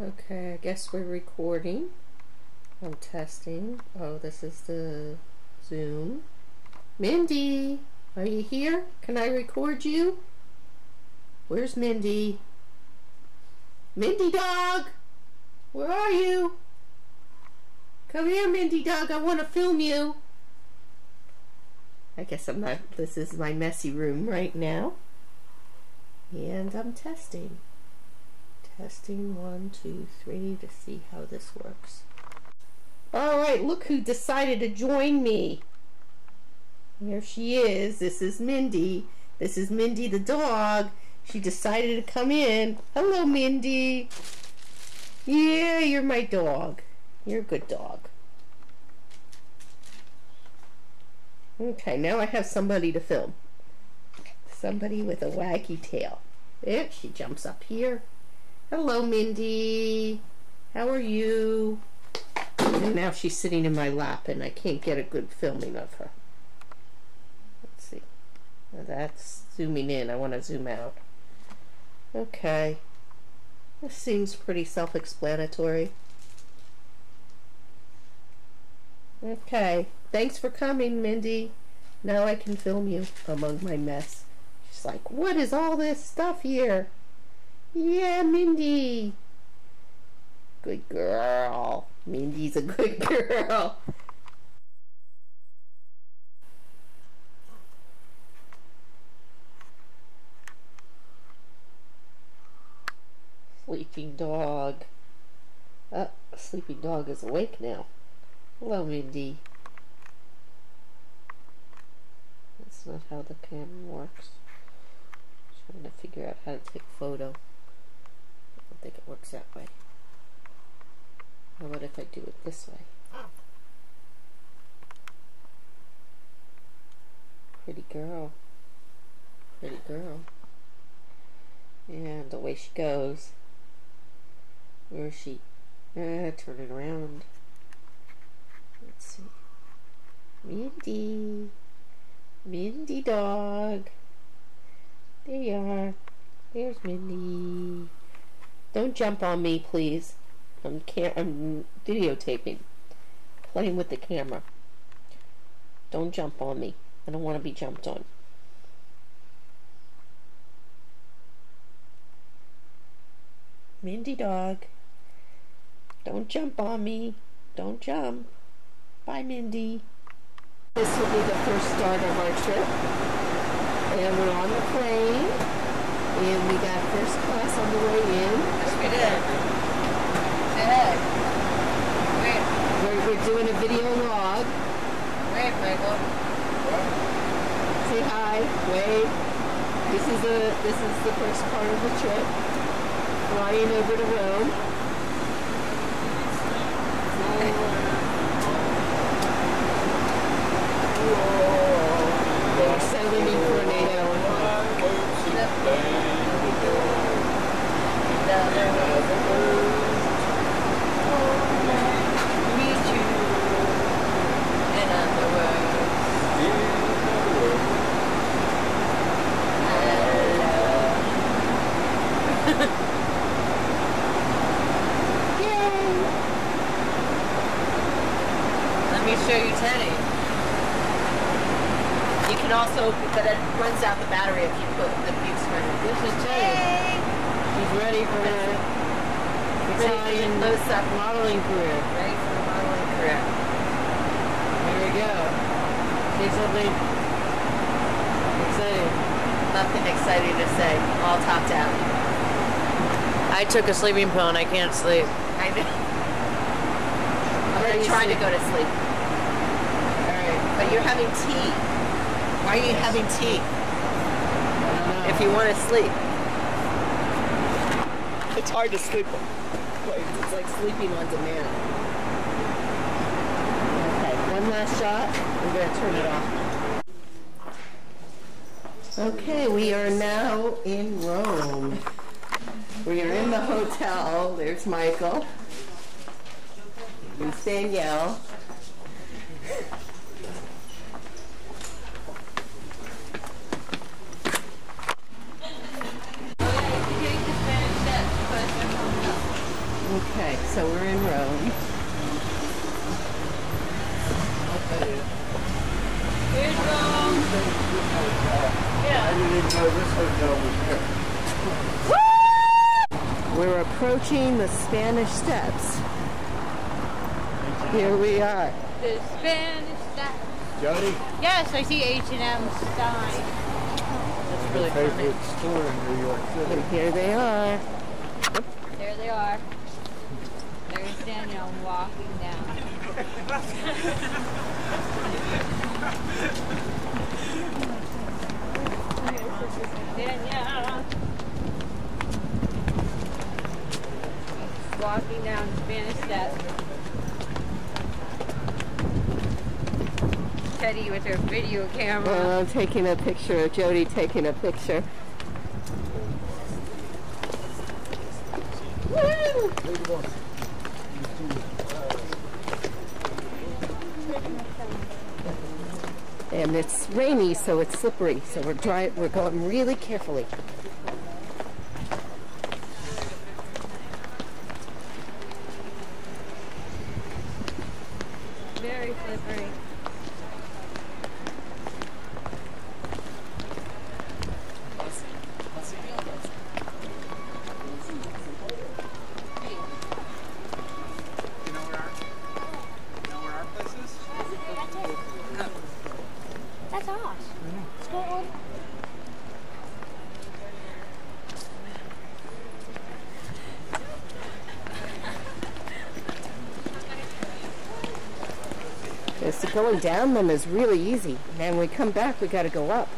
Okay, I guess we're recording. I'm testing. Oh, this is the Zoom. Mindy, are you here? Can I record you? Where's Mindy? Mindy dog! Where are you? Come here, Mindy dog. I want to film you. I guess I'm not. This is my messy room right now. And I'm testing. Testing one, two, three to see how this works. Alright, look who decided to join me. Here she is. This is Mindy. This is Mindy the dog. She decided to come in. Hello, Mindy. Yeah, you're my dog. You're a good dog. Okay, now I have somebody to film. Somebody with a waggy tail. There, she jumps up here. Hello, Mindy. How are you? And now she's sitting in my lap and I can't get a good filming of her. Let's see. That's zooming in. I want to zoom out. Okay. This seems pretty self-explanatory. Okay. Thanks for coming, Mindy. Now I can film you among my mess. She's like, what is all this stuff here? Yeah, Mindy. Good girl. Mindy's a good girl. Sleeping dog. Uh, sleeping dog is awake now. Hello, Mindy. That's not how the camera works. I'm trying to figure out how to take photo. Think it works that way. How about if I do it this way? Pretty girl. Pretty girl. And away she goes. Where is she? Uh, turn it around. Let's see. Mindy. Mindy dog. There you are. There's Mindy. Don't jump on me, please. I'm, I'm videotaping. Playing with the camera. Don't jump on me. I don't want to be jumped on. Mindy dog. Don't jump on me. Don't jump. Bye, Mindy. This will be the first start of our trip. And we're on the plane. And we got first class on the way in. Yes, we did. Say hey. Wait, We're, we're doing a video log. wait, Michael. Say hi. Wave. This is a this is the first part of the trip. Flying over to Rome. We're settling in for an eight-hour flight. Meet you in other words. Let me show you Teddy. You can also, but it runs out the battery if you put the view screen. This is Teddy. She's ready for her Italian modeling career. Ready for the modeling career. There we go. Say something exciting. Nothing exciting to say. All top down. I took a sleeping pill and I can't sleep. I know. I'm Where gonna you try to go to sleep. Alright. But you're having tea. Why are you having tea? I don't know. If you want to sleep. It's hard to sleep. It's like sleeping on demand. Okay, one last shot. We're going to turn it off. Okay, we are now in Rome. We are in the hotel. There's Michael. There's Danielle. Okay, so we're in Rome. Here's Rome. I didn't even know this hotel was here. We're approaching the Spanish Steps. Here we are. The Spanish Steps. Jody, Yes, I see H&M sign. That's really funny. favorite store in New York City. And here they are. There they are. There's Danielle walking down. Danielle. Walking down Spanish Steps. Teddy with her video camera. Well, I'm taking a picture of Jody taking a picture. Woo! And it's rainy, so it's slippery. So we're dry. We're going really carefully. Going down them is really easy. And when we come back, we got to go up.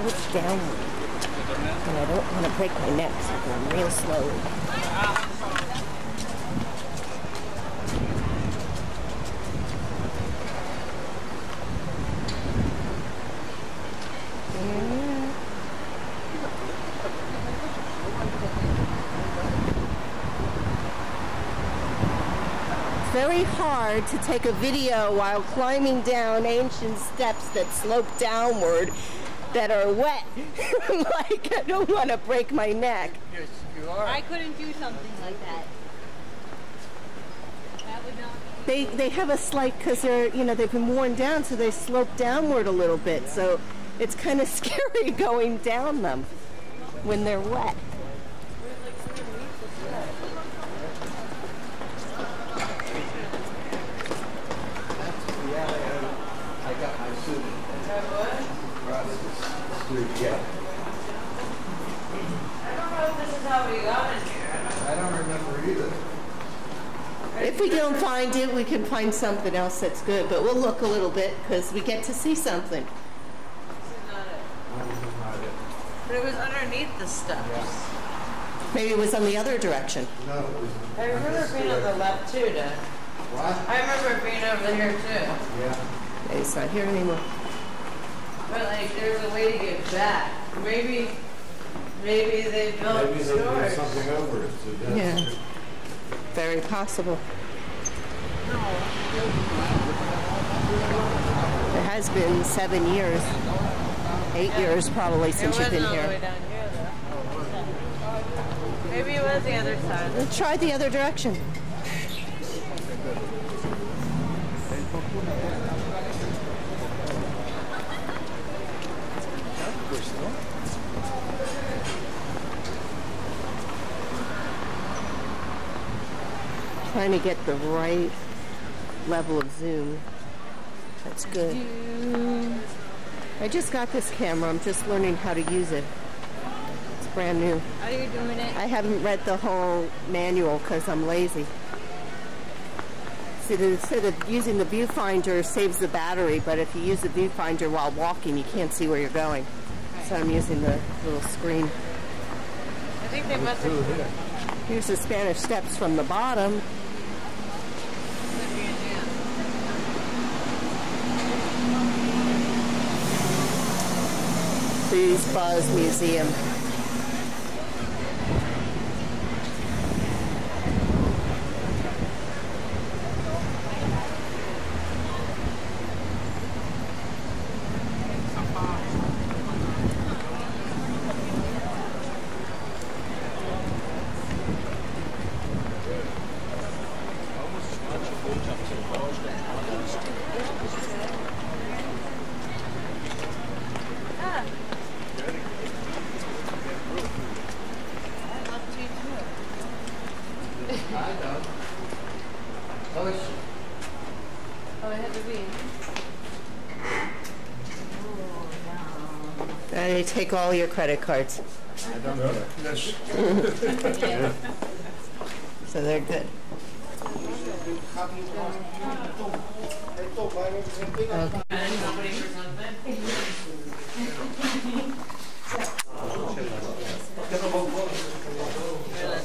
Slope And I don't want to break my neck, so I'm going real slowly. Very hard to take a video while climbing down ancient steps that slope downward that are wet. like, I don't want to break my neck. Yes, you are. I couldn't do something like that. That would not They, they have a slight, because they're, you know, they've been worn down, so they slope downward a little bit. So it's kind of scary going down them when they're wet. The alley I, I got my suit. Across the street, yeah. I don't know if this is how we got in here. I don't remember either. If we don't find it, we can find something else that's good. But we'll look a little bit because we get to see something. This is not it. No, this is not it. But it was underneath the steps. Maybe it was on the other direction. No, it was. I remember being on the left too, Dad. What? I remember being over here too. Yeah. It's not here anymore. But like, there's a way to get back. Maybe, maybe they built Maybe they did stores. something over it, so that's. Yeah. Very possible. It has been seven years. Eight years probably It since you've wasn't been all the way here. down here though. Maybe it was the other side. Let's try the other direction. Trying to get the right level of zoom. That's good. I just got this camera. I'm just learning how to use it. It's brand new. Are you doing it? I haven't read the whole manual because I'm lazy. See, the- instead of using the viewfinder saves the battery, but if you use the viewfinder while walking, you can't see where you're going. So I'm using the little screen. I think they must have. Here's the Spanish Steps from the bottom. Please Buzz Museum. And they take all your credit cards, I don't care. so they're good. Let's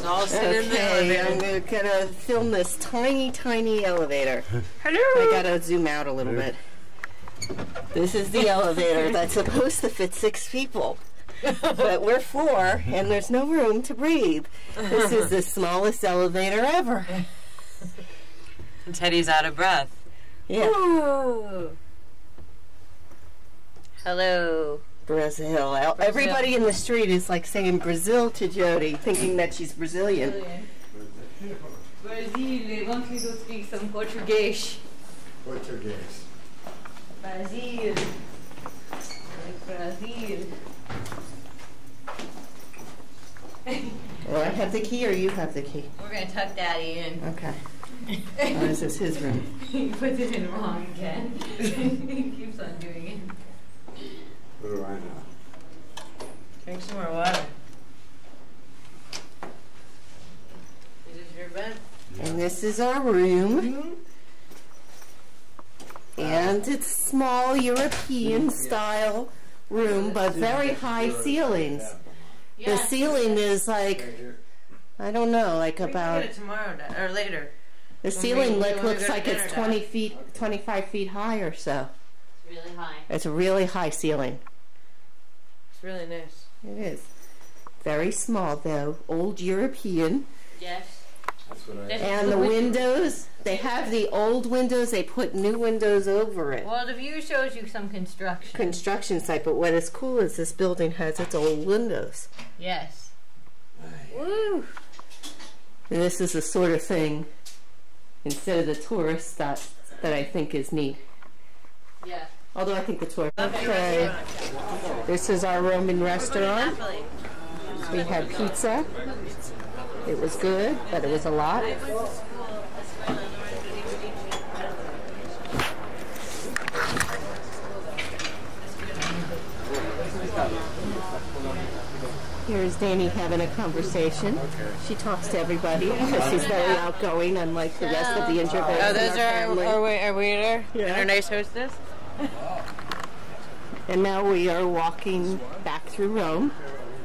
all sit in the Okay, I'm gonna, film this tiny, tiny elevator. Hello. I gotta zoom out a little bit. This is the elevator that's supposed to fit six people. But we're four, and there's no room to breathe. This is the smallest elevator ever. Teddy's out of breath. Yeah, Hello. Brazil. El- Everybody in the street is like saying Brazil to Jody, thinking that she's Brazilian. Brazil, want me to speak some Portuguese? Portuguese. Brazil. Brazil. Well, I have the key, or you have the key. We're gonna tuck Daddy in. Okay. Oh, this is his room. he puts it in wrong again. he keeps on doing it. What do I know? Drink some more water. This is your bed? And this is our room. Mm-hmm. And it's small European style room, but very high ceilings. The ceiling is like, Right. I don't know, like We can about, get it tomorrow or later. the ceiling like looks like it's 20 feet, 25 feet high or so. It's really high. It's a really high ceiling. It's really nice. It is. Very small though, old European. Yes. That's what I. That's- And the windows, they have the old windows, they put new windows over it. Well, the view shows you some construction. construction site, but what is cool is this building has its old windows. yes. Woo! And this is the sort of thing, instead of the tourist that, that I think is neat. Yeah. Although I think the tourist. Okay, this is our Roman restaurant. We had pizza. It was good, but it was a lot. Here's Danny having a conversation. She talks to everybody because she's very outgoing, unlike the rest of the introverts. Oh, in those our are our, wait, our waiter Yeah. and our nice hostess. And now we are walking back through Rome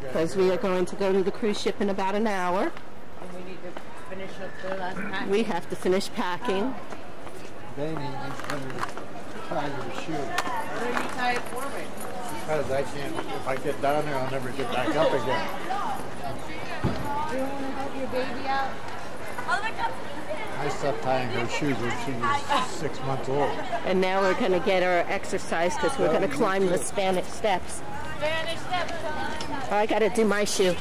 because we are going to go to the cruise ship in about an hour. And we need to finish up the last pack. We have to finish packing. Danny, you better tie your shoe. What did you tie it for me? Because I can't, if I get down there, I'll never get back up again. Do you want to help your baby out? I stopped tying her shoes when she was six months old. And now we're going to get our exercise because we're going to climb the Spanish steps. Spanish steps. Oh, I got to do my shoe.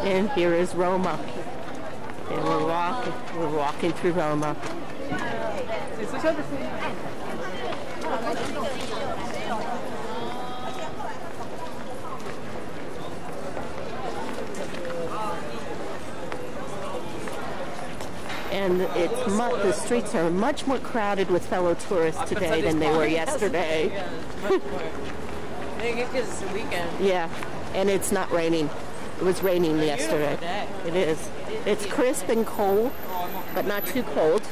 And here is Roma. And we're walking, we're walking through Roma. And it's mu- the streets are much more crowded with fellow tourists today than they were yesterday. Maybe because it's a weekend. Yeah, and it's not raining. It was raining yesterday. It is. It's crisp and cold, but not too cold.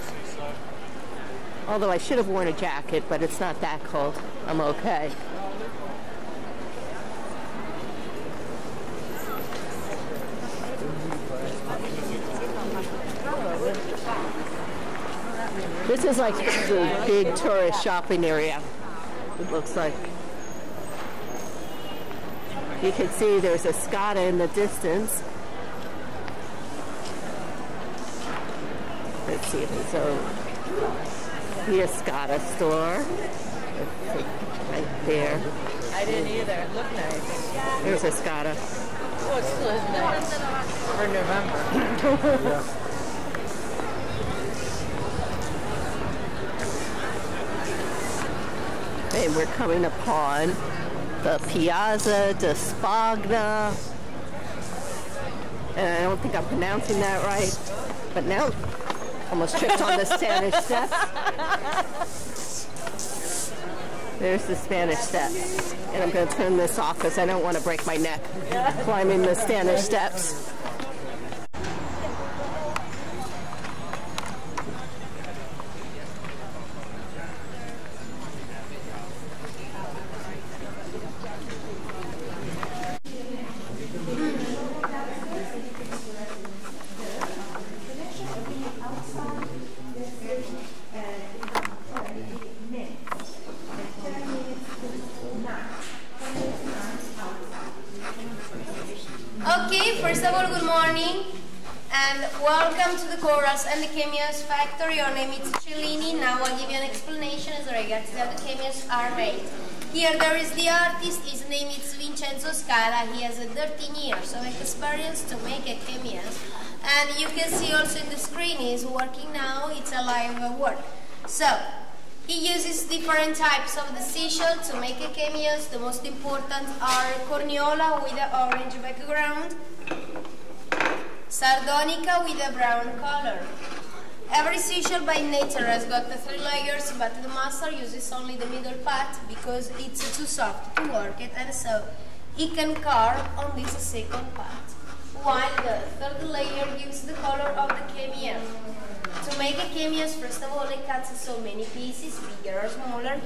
Although I should have worn a jacket, but it's not that cold. I'm okay. This is like the big tourist shopping area. It looks like. You can see there's a Scada in the distance. Let's see, there's a the Escada store. Right there. I didn't either. It looked nice. There's Escada. Oh, it still is nice. For November. And we're coming upon the Piazza de Spagna. And I don't think I'm pronouncing that right. But now, almost tripped on the Spanish steps. There's the Spanish steps. And I'm going to turn this off because I don't want to break my neck climbing the Spanish steps. Okay, first of all, good morning and welcome to the Corals and the Cameos factory. Your name is Cellini. Now I'll give you an explanation as regards to how the cameos are made. Here there is the artist, his name is Vincenzo Scala. He has a 13 years of experience to make a cameos. And you can see also in the screen he's working now, it's a live work. So, he uses different types of the seashell to make a cameos. The most important are Corniola with an orange background, Sardonica with a brown color. Every seashell by nature has got the three layers, but the master uses only the middle part because it's too soft to work it, and so he can carve on this second part. While the third layer gives the color of the cameo. To make a cameos, first of all, he cuts so many pieces, bigger or smaller.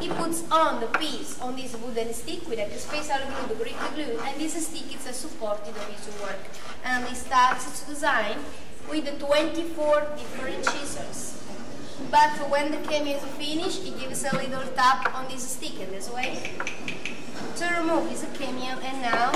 He puts on the piece on this wooden stick with a special glue, the Greek glue, and this stick is a supported on his work. And he starts to design with the 24 different chisels. But when the cameo is finished, it gives a little tap on this stick in this way to remove his cameo, and now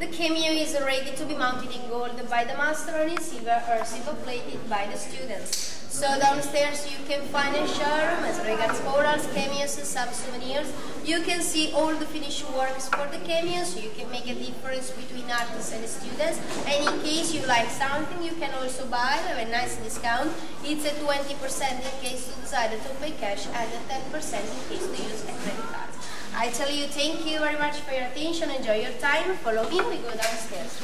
the cameo is ready to be mounted in gold by the master and in silver or silver plated by the students. So downstairs you can find a showroom as regards corals, cameos and some souvenirs. You can see all the finished works for the cameos, you can make a difference between artists and students. And in case you like something, you can also buy with a nice discount. It's a 20% in case you decide to pay cash and a 10% in case you use a credit card. I tell you thank you very much for your attention. Enjoy your time. Follow me. We go downstairs.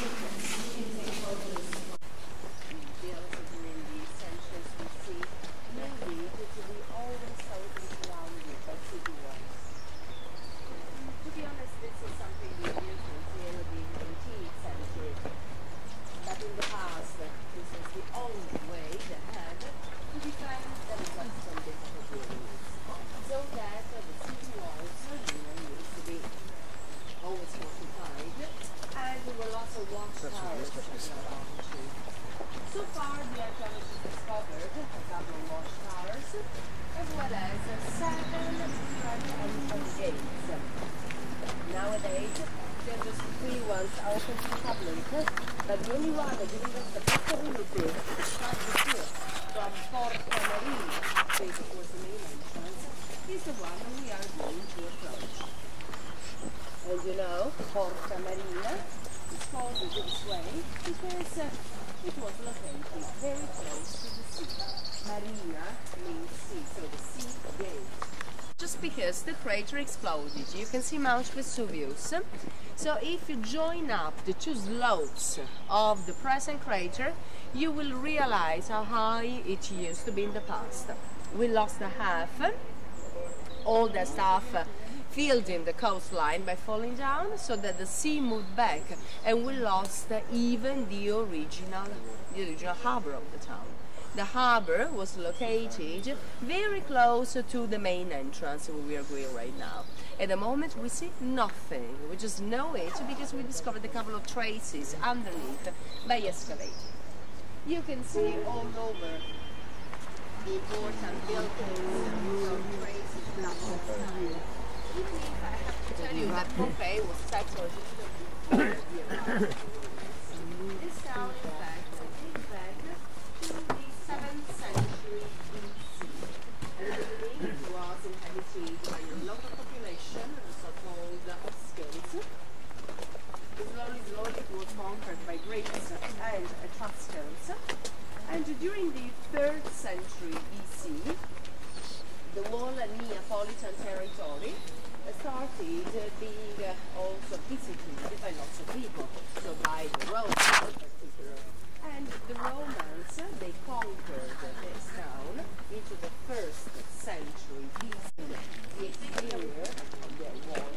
And we will also walk towers. So far, the archaeologists discovered double wash towers, as well as seven front entrance gates. Nowadays, there are just three ones open to the public, but the only one that gives us the possibility to start the tour from Porta Marina, which was the main entrance, is the one we are going to approach. As you know, Porta Marina this way because uh, it was located very close to the sea. Marina means sea, so the sea gate. Just because the crater exploded, you can see Mount Vesuvius. So if you join up the two slopes of the present crater, you will realize how high it used to be in the past. We lost a half, all the stuff filled in the coastline by falling down so that the sea moved back and we lost even the original, the original harbor of the town. The harbor was located very close to the main entrance where we are going right now. At the moment we see nothing, we just know it because we discovered a couple of traces underneath by excavating. You can see all over the important buildings, traces. Even if I have was settled this town, in fact, dates back to the 7th century BC. And the was inhabited by a local population, the so-called Oscans. Slowly, it was conquered by Greeks and Etruscans. And during the 3rd century BC, the whole Neapolitan territory started being uh, also visited by lots of people, so by the Romans in particular. And the Romans, uh, they conquered this town into the first century BC. The exterior of the walls.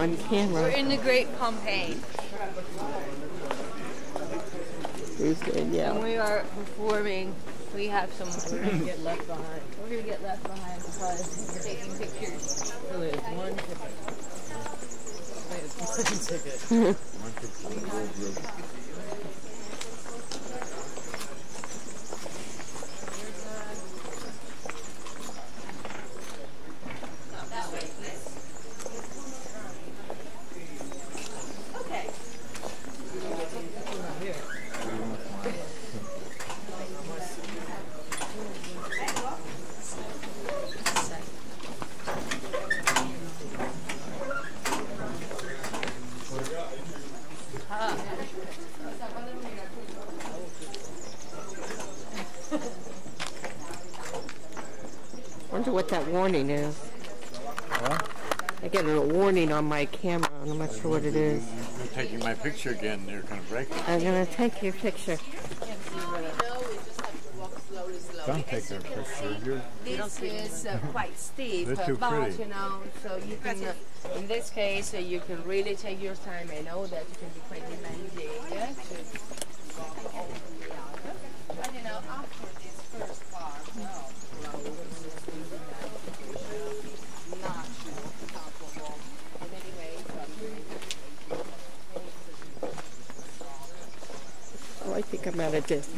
We're We're in the Great Pompeii. Who's Danielle? We are performing. We have some. We're gonna get left behind. We're gonna get left behind because we're taking pictures. Really, it's one ticket. Wait, it's one ticket. that warning is. I get a warning on my camera, and I'm not sure what it is. You're taking my picture again. You're gonna break it. I'm gonna take your picture. No, we just have to walk slowly, slowly. Don't As take you a can picture. see, You're- This is uh, quite steep, They're but pretty. you know, so you can, uh, in this case, uh, you can really take your time. I know that you can be quite demanding yeah, to go all the way out. But you know, after this first part, no, not comfortable. In any way, I'm out of this.